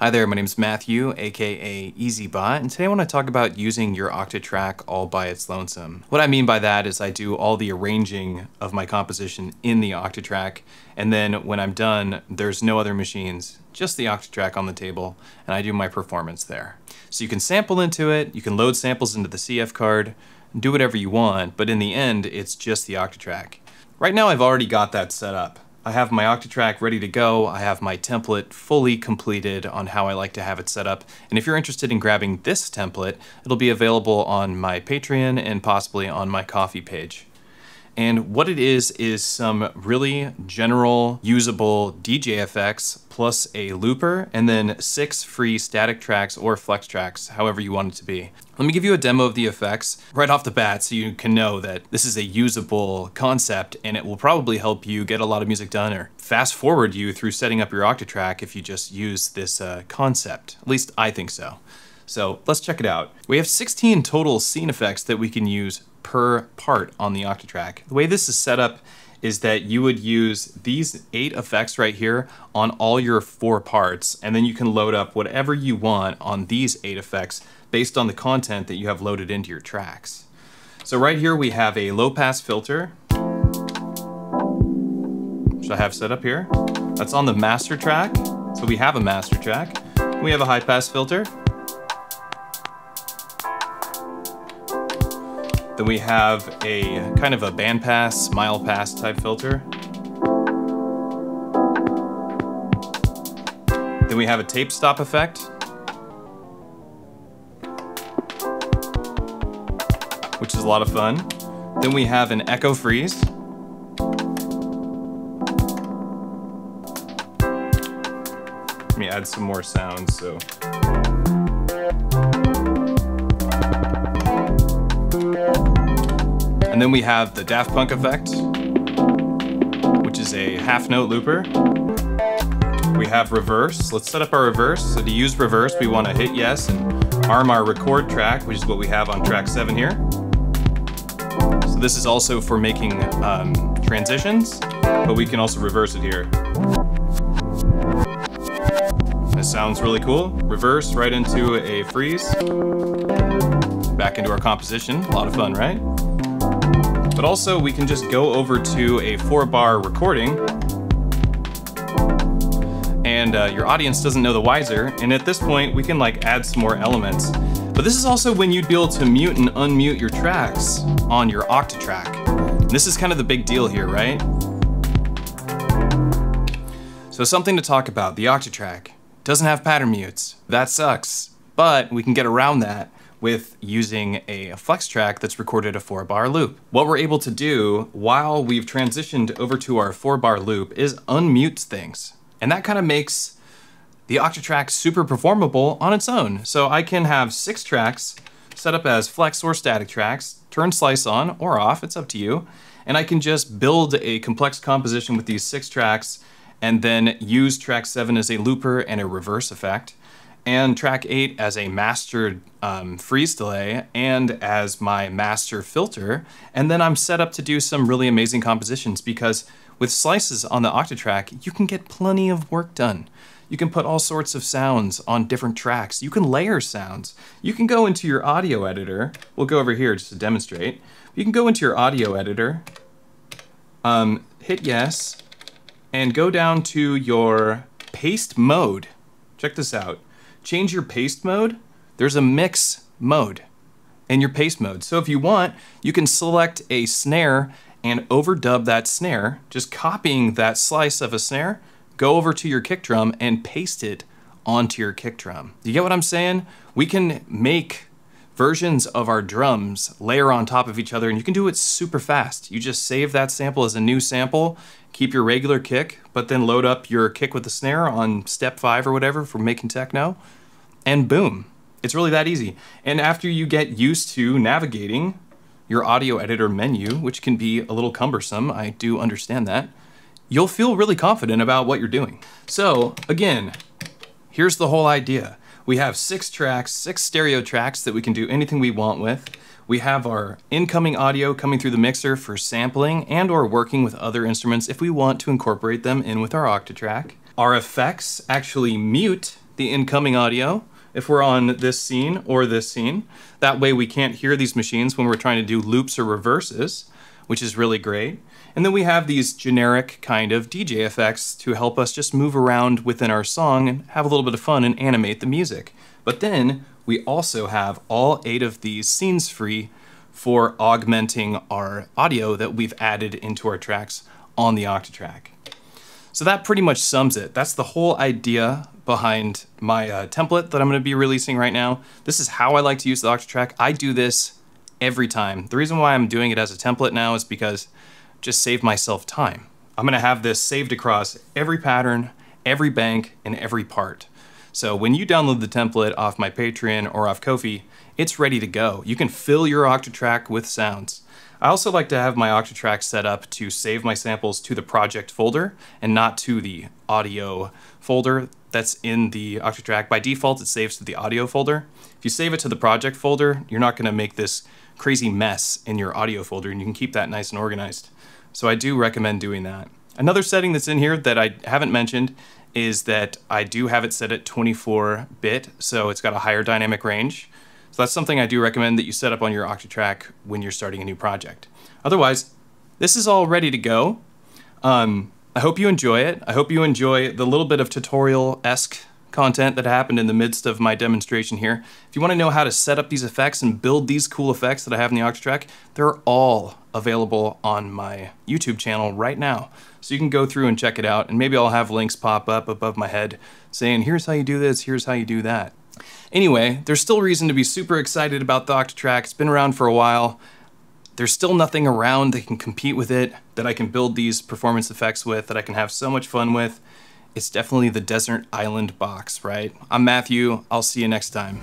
Hi there, my name is Matthew, aka EZBOT, and today I want to talk about using your Octatrack all by its lonesome. What I mean by that is I do all the arranging of my composition in the Octatrack, and then when I'm done, there's no other machines, just the Octatrack on the table, and I do my performance there. So you can sample into it, you can load samples into the CF card, do whatever you want, but in the end, it's just the Octatrack. Right now I've already got that set up. I have my Octatrack ready to go. I have my template fully completed on how I like to have it set up. And if you're interested in grabbing this template, it'll be available on my Patreon and possibly on my Ko-fi page. And what it is, is some really general, usable DJ effects plus a looper, and then six free static tracks or flex tracks, however you want it to be. Let me give you a demo of the effects right off the bat so you can know that this is a usable concept and it will probably help you get a lot of music done or fast forward you through setting up your Octatrack if you just use this uh, concept. At least I think so. So let's check it out. We have 16 total scene effects that we can use per part on the Octatrack. The way this is set up is that you would use these eight effects right here on all your four parts, and then you can load up whatever you want on these eight effects based on the content that you have loaded into your tracks. So right here we have a low pass filter, which I have set up here. That's on the master track, so we have a master track. We have a high pass filter, Then we have a kind of a bandpass, smile pass type filter. Then we have a tape stop effect. Which is a lot of fun. Then we have an echo freeze. Let me add some more sounds so And then we have the Daft Punk effect, which is a half note looper. We have reverse. Let's set up our reverse. So to use reverse, we want to hit yes and arm our record track, which is what we have on track seven here. So this is also for making um, transitions, but we can also reverse it here. This sounds really cool. Reverse right into a freeze. Back into our composition. A lot of fun, right? But also we can just go over to a four bar recording and uh, your audience doesn't know the wiser. And at this point we can like add some more elements. But this is also when you'd be able to mute and unmute your tracks on your Octatrack. This is kind of the big deal here, right? So something to talk about, the Octatrack doesn't have pattern mutes. That sucks, but we can get around that with using a flex track that's recorded a four bar loop. What we're able to do while we've transitioned over to our four bar loop is unmute things. And that kind of makes the Octatrack super performable on its own. So I can have six tracks set up as flex or static tracks, turn slice on or off, it's up to you. And I can just build a complex composition with these six tracks and then use track seven as a looper and a reverse effect and track 8 as a master um, freeze delay and as my master filter. And then I'm set up to do some really amazing compositions because with slices on the Octatrack, you can get plenty of work done. You can put all sorts of sounds on different tracks. You can layer sounds. You can go into your audio editor. We'll go over here just to demonstrate. You can go into your audio editor, um, hit yes, and go down to your paste mode. Check this out change your paste mode, there's a mix mode in your paste mode. So if you want, you can select a snare and overdub that snare, just copying that slice of a snare, go over to your kick drum and paste it onto your kick drum. You get what I'm saying? We can make versions of our drums layer on top of each other and you can do it super fast. You just save that sample as a new sample, keep your regular kick, but then load up your kick with the snare on step five or whatever for making techno and boom. It's really that easy. And after you get used to navigating your audio editor menu, which can be a little cumbersome, I do understand that, you'll feel really confident about what you're doing. So again, here's the whole idea. We have six tracks, six stereo tracks that we can do anything we want with. We have our incoming audio coming through the mixer for sampling and or working with other instruments if we want to incorporate them in with our Octatrack. Our effects actually mute the incoming audio if we're on this scene or this scene. That way we can't hear these machines when we're trying to do loops or reverses, which is really great. And then we have these generic kind of DJ effects to help us just move around within our song and have a little bit of fun and animate the music. But then we also have all eight of these scenes free for augmenting our audio that we've added into our tracks on the Octatrack. So that pretty much sums it. That's the whole idea behind my uh, template that I'm going to be releasing right now. This is how I like to use the Octatrack. I do this every time. The reason why I'm doing it as a template now is because just save myself time. I'm to have this saved across every pattern, every bank, and every part. So when you download the template off my Patreon or off Ko-fi, it's ready to go. You can fill your Octatrack with sounds. I also like to have my Octatrack set up to save my samples to the project folder and not to the audio folder that's in the Octatrack. By default, it saves to the audio folder. If you save it to the project folder, you're not gonna make this crazy mess in your audio folder and you can keep that nice and organized. So I do recommend doing that. Another setting that's in here that I haven't mentioned is that I do have it set at 24-bit, so it's got a higher dynamic range. So that's something I do recommend that you set up on your Octatrack when you're starting a new project. Otherwise, this is all ready to go. Um, I hope you enjoy it. I hope you enjoy the little bit of tutorial-esque content that happened in the midst of my demonstration here. If you want to know how to set up these effects and build these cool effects that I have in the Octatrack, they're all available on my YouTube channel right now. So you can go through and check it out, and maybe I'll have links pop up above my head saying, here's how you do this, here's how you do that. Anyway, there's still reason to be super excited about the Octatrack. It's been around for a while. There's still nothing around that can compete with it, that I can build these performance effects with, that I can have so much fun with. It's definitely the desert island box, right? I'm Matthew. I'll see you next time.